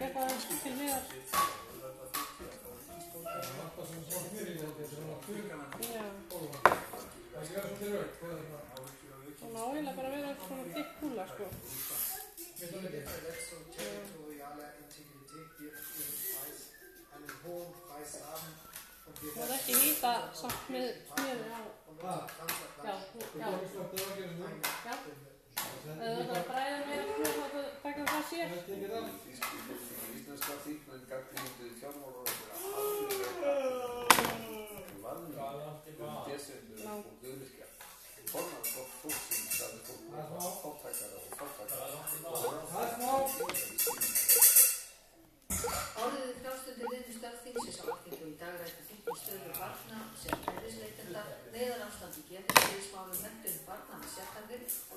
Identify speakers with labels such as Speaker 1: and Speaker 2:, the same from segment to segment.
Speaker 1: taka eitthvað eins og til viðar. Já. Það má eiginlega bara vera eitthvað svona dikk húla sko. Það er ekki hýta samt með smjöri á.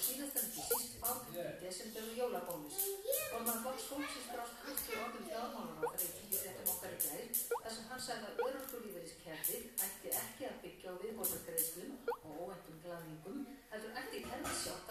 Speaker 2: og
Speaker 3: síðastöldi síst báðkvöldið sem dögu jólabónus. Volman Vox Gómsins brást hluti orðum fjármálar okkar í tíu frettum okkar í gæð þar sem hann sagði að örörkulífeyriskerfið ætti ekki að byggja á viðbóðargreðslum og óvendum glæðingum heldur ætti kerfið sjálft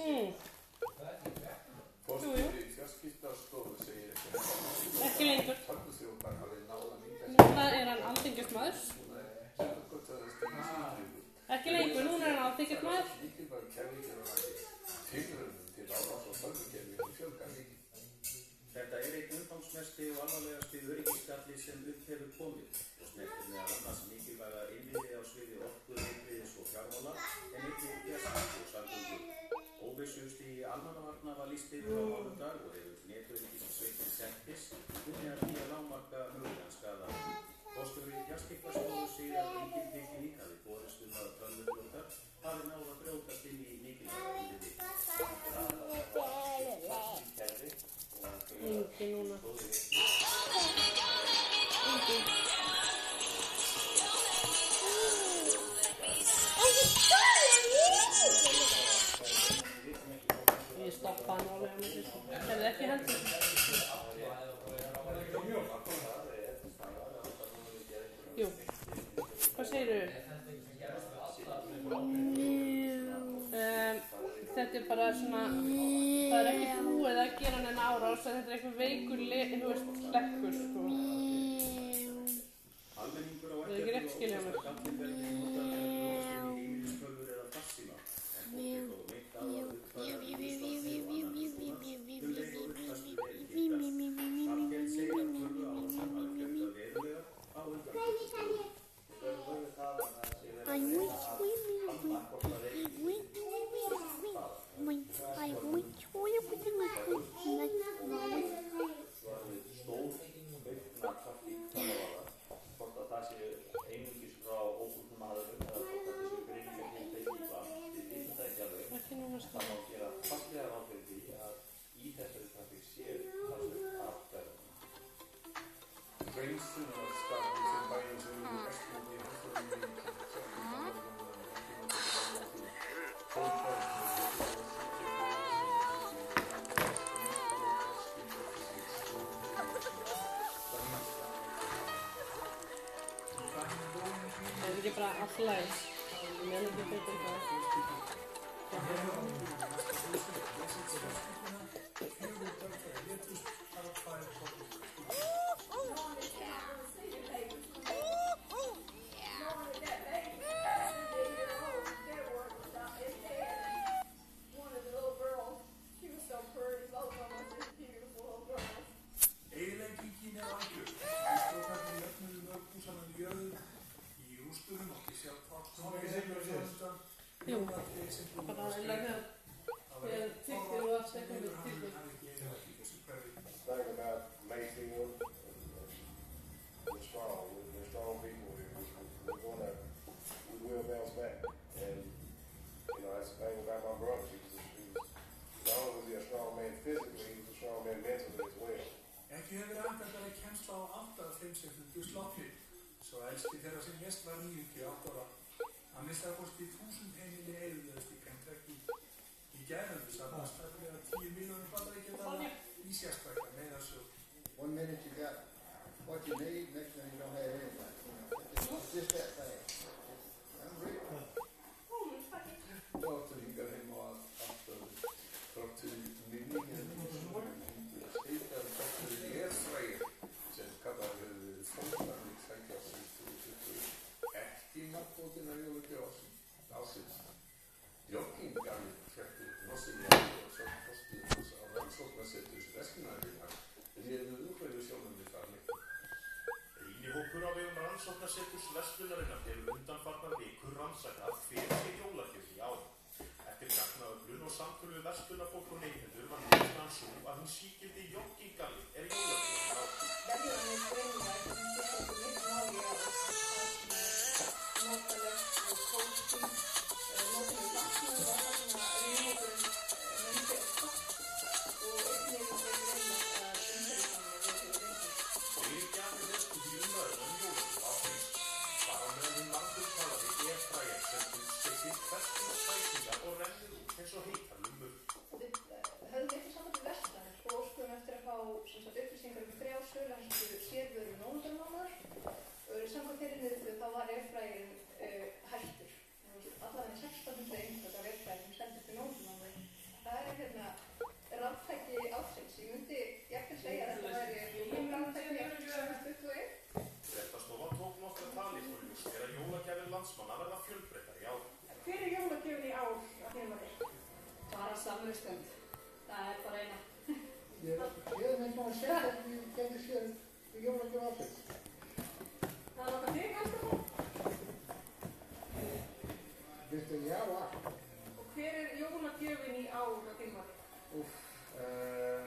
Speaker 4: Sýn. Jújú. Ekki
Speaker 1: lengur. Núna er hann
Speaker 2: alþengjast maður.
Speaker 1: Ekki lengur, núna er hann
Speaker 2: alþengjast maður.
Speaker 5: Þetta er einn umfangsmesti og alvarlegasti öryggisgalli sem upp hefur komið.
Speaker 1: sí, lo. þetta er bara svona, það er ekki búið að gera hann en árás, en þetta er eitthvað veikur, þú veist, slekkur, sko.
Speaker 5: Mm.
Speaker 1: Það er ekki rétt skilja mér.
Speaker 6: Deve pra aflare.
Speaker 1: Menos
Speaker 6: do
Speaker 1: que eu tenho. Tyggir.
Speaker 6: hafi ekki eiginleiki í þessu hverfi.
Speaker 7: thing about Mayfield and, we're strong. We're, we're strong people. We're, we're, we're gonna we will bounce back. And you know that's the thing about my brother. He was, he was not only was he a strong man physically, he was a strong man mentally as well.
Speaker 6: Ekki hefur andarlega kemst á átta af þeim sem fundu slokki. Svo elsti þeirra sem mest var 98 ára. Að mista í þúsund heimili eðulegast í Kentucky. I forgot. You mean on these guys man. So.
Speaker 8: One minute you got what you need, next minute you don't have anything. It's just that.
Speaker 9: Vestlunarfólk og neytendur var niðurstaðan svo að hún síkildi joggingalli
Speaker 4: samverðstönd. Það er bara eina. Ég hef nefnilega að segja að ég geti séð í jólagjöf allir. Það er okkar þig alltaf
Speaker 9: hún? Vistu, já, allt. Og
Speaker 4: hver er jólagjöfin í ár á tímaði? Uff, eða... Uh,